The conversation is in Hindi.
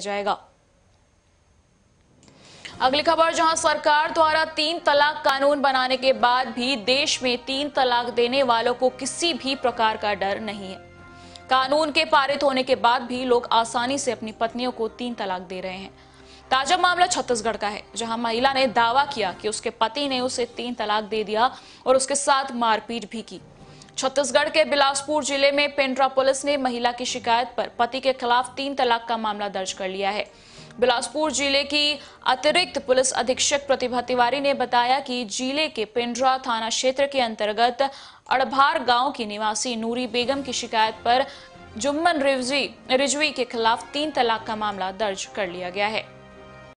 जाएगा। अगली खबर, जहाँ सरकार द्वारा तीन तलाक कानून बनाने के बाद भी देश में तीन तलाक देने वालों को किसी भी प्रकार का डर नहीं है। कानून के पारित होने के बाद भी लोग आसानी से अपनी पत्नियों को तीन तलाक दे रहे हैं। ताज़ा मामला छत्तीसगढ़ का है, जहाँ महिला ने दावा किया कि उसके पति ने उसे तीन तलाक दे दिया और उसके साथ मारपीट भी की। छत्तीसगढ़ के बिलासपुर ज़िले में पेंड्रा पुलिस ने महिला की शिकायत पर पति के खिलाफ तीन तलाक का मामला दर्ज कर लिया है। बिलासपुर ज़िले की अतिरिक्त पुलिस अधीक्षक प्रतिभा तिवारी ने बताया कि ज़िले के पिंडरा थाना क्षेत्र के अंतर्गत अड़भार गाँव की निवासी नूरी बेगम की शिकायत पर जुम्मन रिजवी रिजवी के खिलाफ तीन तलाक का मामला दर्ज कर लिया गया है।